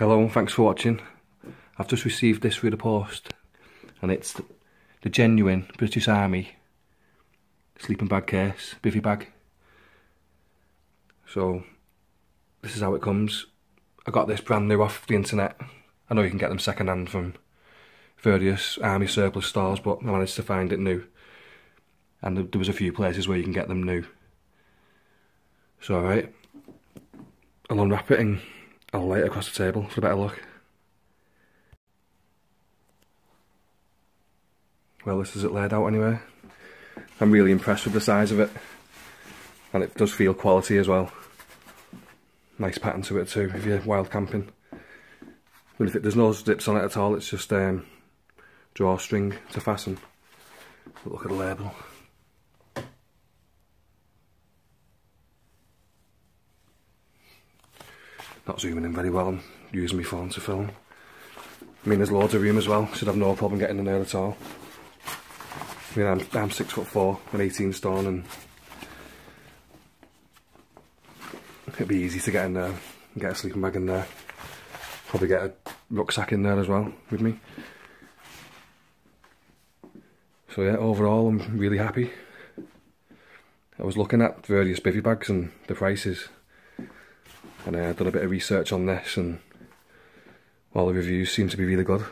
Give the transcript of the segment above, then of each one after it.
Hello and thanks for watching. I've just received this through the post and it's the, genuine British Army sleeping bag case, bivy bag. So this is how it comes. I got this brand new off the internet. I know you can get them second hand from various army surplus stores but I managed to find it new. And there was a few places where you can get them new. So alright, I'll unwrap it and I'll lay across the table for a better look. Well, this is it laid out anyway. I'm really impressed with the size of it. And it does feel quality as well. Nice pattern to it too, if you're wild camping. But if it, there's no zips on it at all, it's just um, drawstring to fasten. But look at the label. Not zooming in very well, I'm using my phone to film. I mean, there's loads of room as well, should have no problem getting in there at all. I mean, I'm, I'm six foot four and 18 stone, and it'd be easy to get in there and get a sleeping bag in there. Probably get a rucksack in there as well with me. So yeah, overall I'm really happy. I was looking at various bivy bags and the prices and I've done a bit of research on this and all the reviews seem to be really good.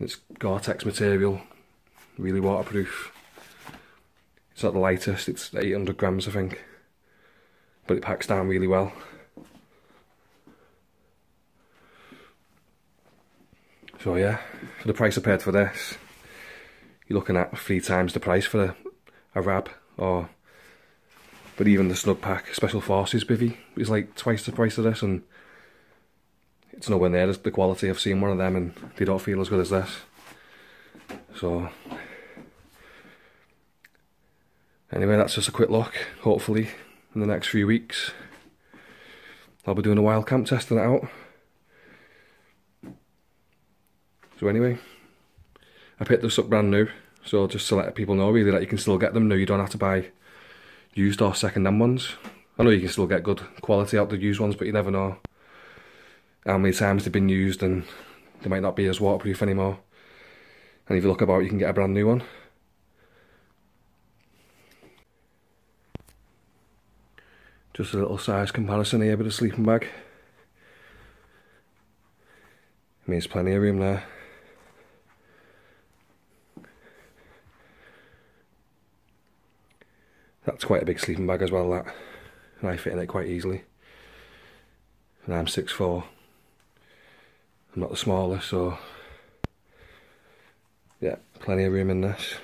It's Gore-Tex material, really waterproof. It's not the lightest, it's 800 grams I think, but it packs down really well. So yeah, for the price I paid for this, you're looking at three times the price for a, a Rab or but even the Snugpak Special Forces bivy is like twice the price of this and it's nowhere near the quality. I've seen one of them and they don't feel as good as this. So anyway, that's just a quick look. Hopefully in the next few weeks I'll be doing a wild camp testing it out. So anyway, I picked this up brand new. So just to let people know really that you can still get them new. You don't have to buy used or second hand ones. I know you can still get good quality out the used ones, but you never know how many times they've been used and they might not be as waterproof anymore. And if you look about, you can get a brand new one. Just a little size comparison here with a sleeping bag. I mean, there's plenty of room there. That's quite a big sleeping bag as well, that. And I fit in it quite easily. And I'm 6'4". I'm not the smallest, so... Yeah, plenty of room in this.